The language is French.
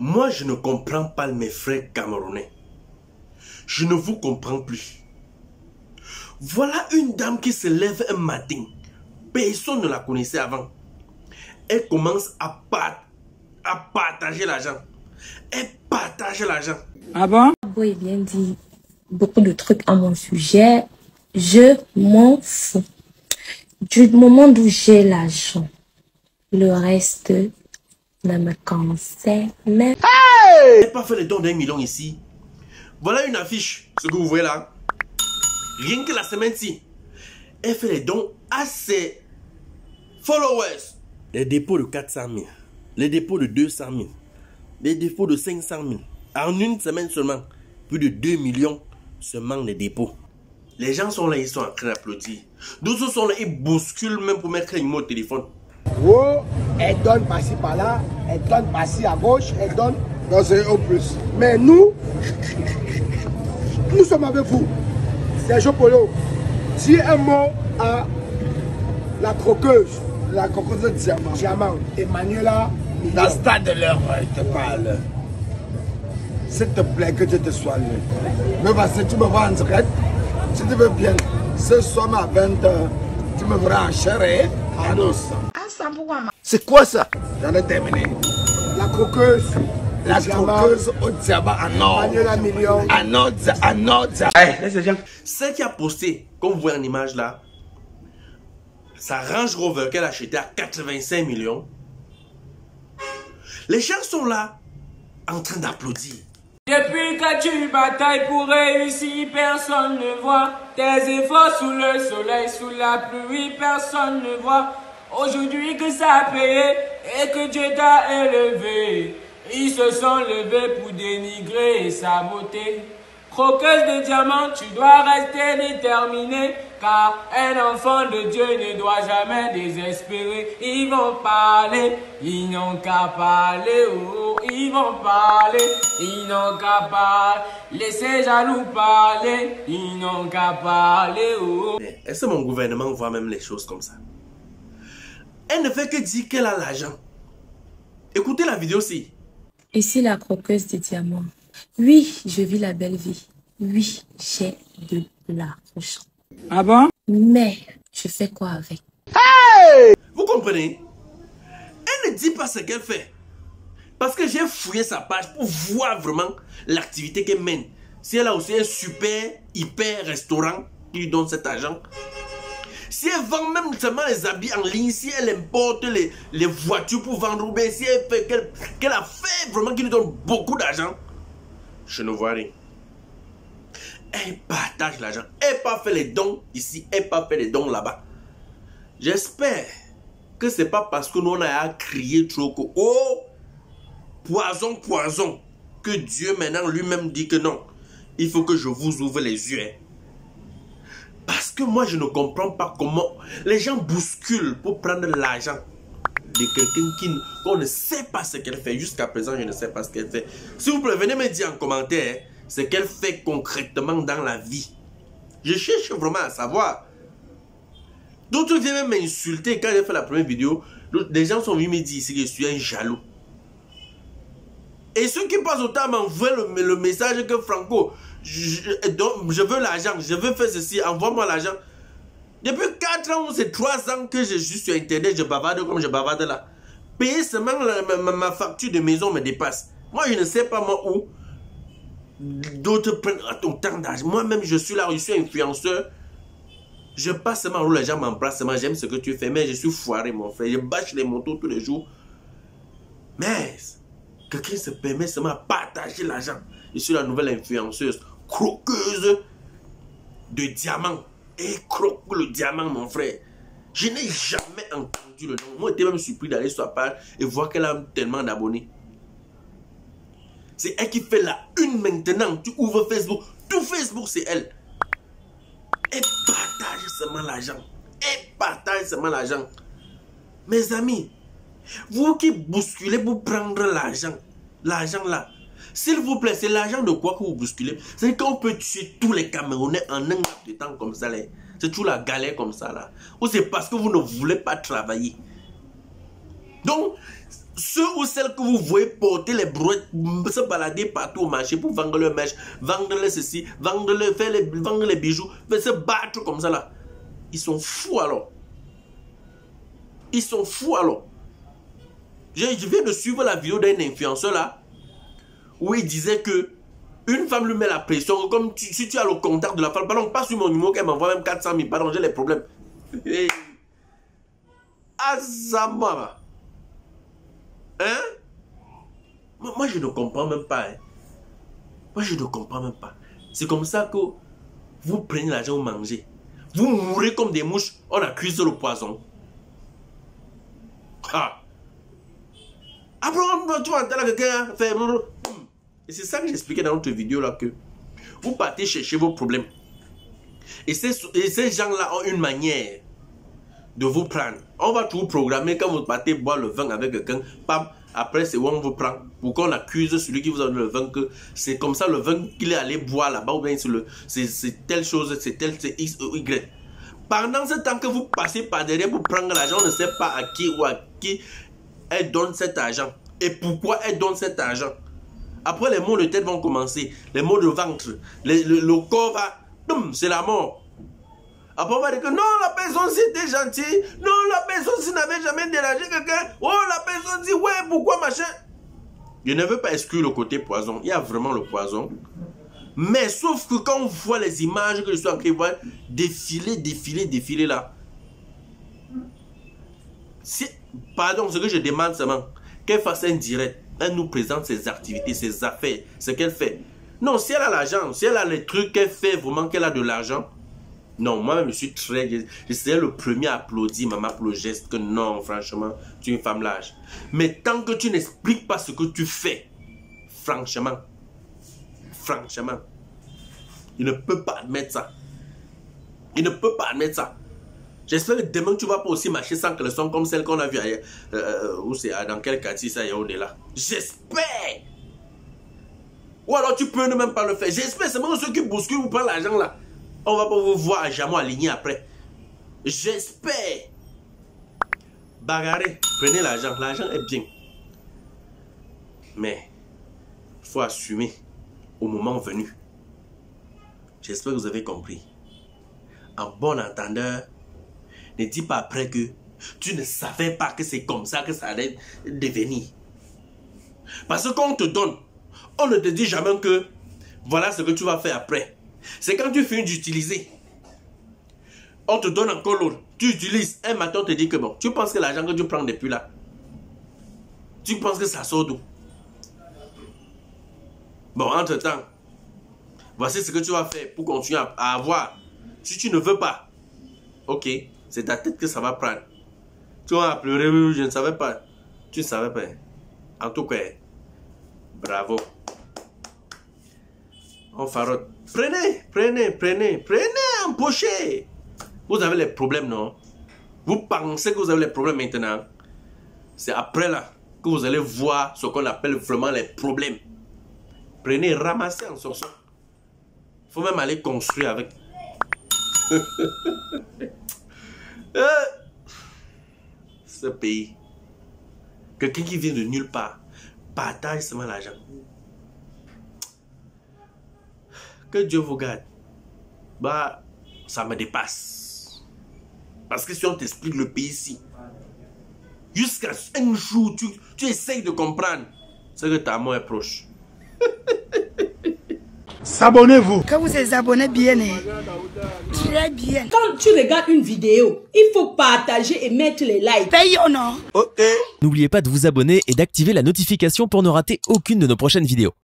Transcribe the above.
Moi, je ne comprends pas mes frères camerounais. Je ne vous comprends plus. Voilà une dame qui se lève un matin. Personne ne la connaissait avant. Elle commence à, à partager l'argent. Elle partage l'argent. Ah bon? Boy bien dit beaucoup de trucs à mon sujet. Je m'en fous. Du moment où j'ai l'argent, le reste ne me concerne même. Hey pas fait les dons d'un million ici. Voilà une affiche, ce que vous voyez là. Rien que la semaine-ci, elle fait les dons à ses followers. Les dépôts de 400 000, les dépôts de 200 000, les dépôts de 500 000. En une semaine seulement, plus de 2 millions seulement les dépôts. Les gens sont là, ils sont en train d'applaudir. D'autres sont là, ils bousculent même pour mettre un mot au téléphone. Oh, elle donne par-ci par-là, elle donne par-ci à gauche, elle donne. Non, c'est au plus. Mais nous, nous sommes avec vous. Sergio Polo, dis un mot à la croqueuse, la croqueuse de diamant. Diamant, Emmanuela. Dans le stade de l'heure, je te parle. S'il te plaît, que Dieu te soigne. Mais vas-y, tu me vois en direct. Si tu veux bien, ce soir à 20h, tu me verras en chair et en os. C'est quoi ça? J'en ai terminé. La croqueuse. La croqueuse au. Hey, laisse les gens. Celle qui a posté, comme vous voyez en image là, sa Range Rover qu'elle a acheté à 85 millions. Les gens sont là en train d'applaudir. Depuis que tu batailles pour réussir, personne ne voit tes efforts sous le soleil, sous la pluie, personne ne voit. Aujourd'hui que ça a payé et que Dieu t'a élevé, ils se sont levés pour dénigrer sa beauté. Croqueuse de diamants, tu dois rester déterminé, car un enfant de Dieu ne doit jamais désespérer. Ils vont parler, ils n'ont qu'à parler, oh, ils vont parler, ils n'ont qu'à parler. Laissez jaloux parler, ils n'ont qu'à parler, oh. Est-ce que mon gouvernement voit même les choses comme ça? Elle ne fait que dire qu'elle a l'argent. Écoutez la vidéo aussi. Ici la croqueuse de diamants. Oui, je vis la belle vie. Oui, j'ai de l'argent. Ah bon? Mais je fais quoi avec? Hey Vous comprenez? Elle ne dit pas ce qu'elle fait. Parce que j'ai fouillé sa page pour voir vraiment l'activité qu'elle mène. Si elle a aussi un super, hyper restaurant qui lui donne cet argent. Si elle vend même seulement les habits en ligne, si elle importe les, les voitures pour vendre, ou bien si elle fait qu'elle a fait vraiment qui lui donne beaucoup d'argent, je ne vois rien. Elle partage l'argent. Elle pas fait les dons ici, elle pas fait les dons là-bas. J'espère que c'est pas parce que nous on a crié trop que oh poison poison que Dieu maintenant lui-même dit que non. Il faut que je vous ouvre les yeux. Hein. Que moi je ne comprends pas comment les gens bousculent pour prendre l'argent de quelqu'un qu'on ne sait pas ce qu'elle fait. Jusqu'à présent, je ne sais pas ce qu'elle fait. S'il vous plaît, venez me dire en commentaire ce qu'elle fait concrètement dans la vie. Je cherche vraiment à savoir. D'autres viennent m'insulter quand j'ai fait la première vidéo. Des gens sont venus me dire ici que je suis un jaloux. Et ceux qui passent autant m'envoient le, le, message que Franco, je, donc, je veux l'argent, je veux faire ceci, envoie-moi l'argent. Depuis 4 ans ou c'est 3 ans que je suis sur Internet, je bavarde comme je bavarde là. Payer seulement ma, facture de maison me dépasse. Moi, je ne sais pas moi où d'autres prennent autant d'argent. Moi-même, je suis là, je suis influenceur. Je passe seulement où les gens m'embrassent, j'aime ce que tu fais, mais je suis foiré, mon frère. Je bâche les motos tous les jours. Mais, quelqu'un se permet seulement de partager l'argent. Je suis la nouvelle influenceuse, croqueuse de diamants. Et croque le diamant, mon frère. Je n'ai jamais entendu le nom. Moi, j'étais même surpris d'aller sur la page et voir qu'elle a tellement d'abonnés. C'est elle qui fait la une maintenant. Tu ouvres Facebook. Tout Facebook, c'est elle. Elle partage seulement l'argent. Elle partage seulement l'argent. Mes amis, vous qui bousculez pour prendre l'argent, l'argent là, s'il vous plaît, c'est l'argent de quoi que vous bousculez? C'est qu'on peut tuer tous les Camerounais en un laps de temps comme ça. C'est tout la galère comme ça là. Ou c'est parce que vous ne voulez pas travailler? Donc, ceux ou celles que vous voyez porter les brouettes, se balader partout au marché pour vendre leurs mèches, vendre les ceci, vendre les, faire les, vendre les bijoux, se battre comme ça là. Ils sont fous alors. Ils sont fous alors. Je, viens de suivre la vidéo d'un influenceur là, où il disait que une femme lui met la pression, comme si tu as le contact de la femme, pardon, pas sur mon numéro qu'elle m'envoie même 400 000, pardon, j'ai les problèmes. Azamara. Hein? Moi, je ne comprends même pas. Hein. Moi, je ne comprends même pas. C'est comme ça que vous prenez l'argent, vous mangez. Vous mourrez comme des mouches, on a cuisé le poison. Ah. Après, tu vas entendre quelqu'un faire... Et c'est ça que j'expliquais dans notre vidéo là que vous partez chercher vos problèmes. Et ces, ces gens-là ont une manière de vous prendre. On va tout programmer quand vous partez boire le vin avec quelqu'un. Après, c'est où on vous prend. Pour qu'on accuse celui qui vous a donné le vin que c'est comme ça le vin qu'il est allé boire là-bas ou bien c'est telle chose, c'est tel, c'est X ou Y. Pendant ce temps que vous passez par derrière pour prendre l'argent, on ne sait pas à qui ou à qui elle donne cet argent. Et pourquoi elle donne cet argent? Après, les mots de tête vont commencer. Les mots de ventre. le, corps va... C'est la mort. Après, on va dire que non, la personne c'était gentil. Non, la personne n'avait jamais dérangé quelqu'un. Oh, la personne dit, ouais, pourquoi machin? Je ne veux pas exclure le côté poison. Il y a vraiment le poison. Mais sauf que quand on voit les images que je suis en train de voir défiler, défiler, défiler là. Pardon, ce que je demande seulement, qu'elle fasse un direct elle nous présente ses activités, ses affaires, ce qu'elle fait. Non, si elle a l'argent, si elle a les trucs qu'elle fait, vraiment qu'elle a de l'argent, non, moi je suis très... Je serais le premier à applaudir maman pour le geste que non, franchement, tu es une femme large. Mais tant que tu n'expliques pas ce que tu fais, franchement, franchement, il ne peut pas admettre ça. Il ne peut pas admettre ça. J'espère que demain tu vas pas aussi marcher sans son comme celle qu'on a vue ailleurs. Euh, où c'est dans quel quartier ça y est là. J'espère. Ou alors tu peux ne même pas le faire. J'espère c'est même ceux qui bousculent vous prennent l'argent là. On va pas vous voir à jamais aligné après. J'espère. Bagarrez, prenez l'argent. L'argent est bien. Mais il faut assumer au moment venu. J'espère que vous avez compris. En bon entendeur, ne dis pas après que tu ne savais pas que c'est comme ça que ça allait devenir. Parce qu'on te donne, on ne te dit jamais que voilà ce que tu vas faire après. C'est quand tu finis d'utiliser. On te donne encore l'autre. Tu utilises. Un matin, on te dit que bon, tu penses que l'argent que tu prends depuis là, tu penses que ça sort d'où? Bon, entre-temps, voici ce que tu vas faire pour continuer à avoir. Si tu ne veux pas, ok, c'est ta tête que ça va prendre. Tu vas pleurer, je ne savais pas. Tu ne savais pas. En tout cas, bravo. On farote. Prenez, prenez, prenez, prenez, empochez. Vous avez les problèmes, non? Vous pensez que vous avez les problèmes maintenant? C'est après là que vous allez voir ce qu'on appelle vraiment les problèmes. Prenez, ramassez en sortant. Il faut même aller construire avec. Euh, ce pays, quelqu'un qui vient de nulle part, partage seulement l'argent. Que Dieu vous garde. Bah, ça me dépasse. Parce que si on t'explique le pays ici, jusqu'à un jour, tu, tu essayes de comprendre, c'est que ta mort est proche. S'abonnez-vous. Quand vous êtes abonné bien, hein. très bien. Quand tu regardes une vidéo, il faut partager et mettre les likes. Paye ou non Ok. N'oubliez pas de vous abonner et d'activer la notification pour ne rater aucune de nos prochaines vidéos.